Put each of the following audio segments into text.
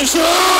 Nation!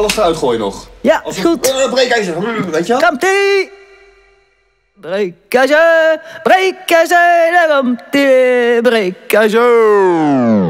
Vast eruit gooien nog. Ja, Als is goed. Eh, breekijzer, mm, weet je wel? Komt-ie! Breekijzer, breekijzer, daar komt-ie, breekijzer.